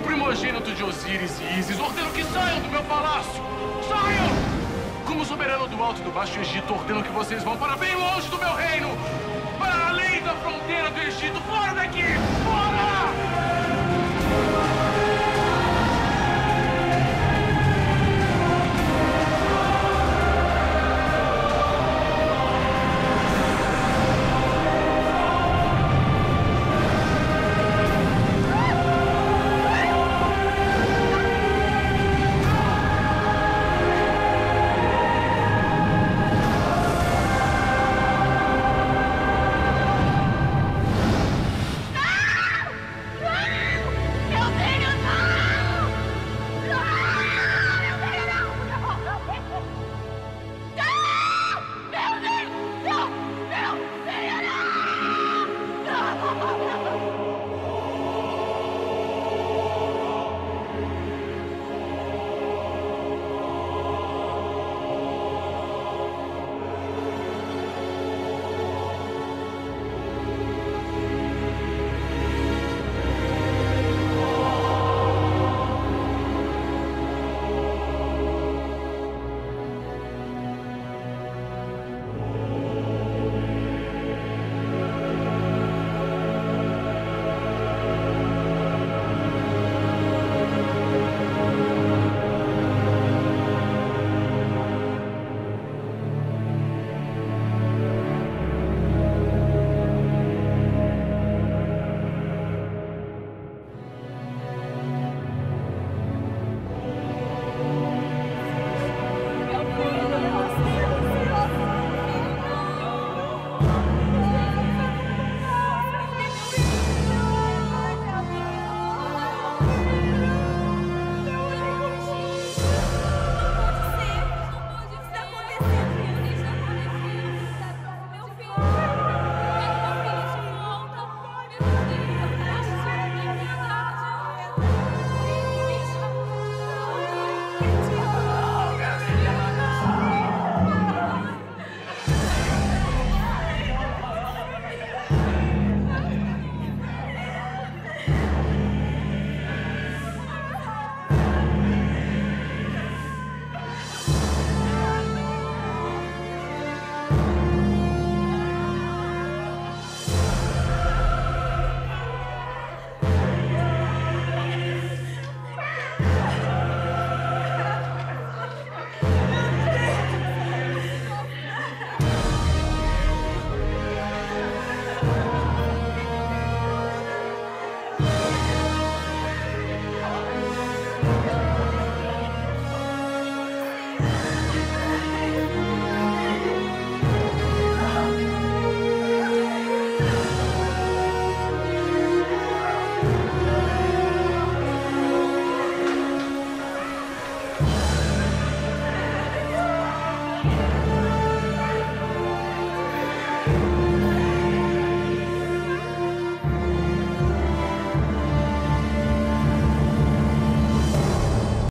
primogênito de Osíris e Ísis, ordeno que saiam do meu palácio! Saiam! Como soberano do alto e do baixo Egito, ordeno que vocês vão para bem longe do meu reino! Para além da fronteira do Egito! Fora daqui! Fora! Bye.